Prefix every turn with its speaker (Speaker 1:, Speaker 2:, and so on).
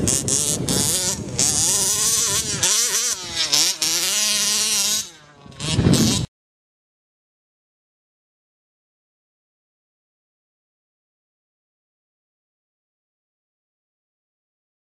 Speaker 1: Mm-hmm.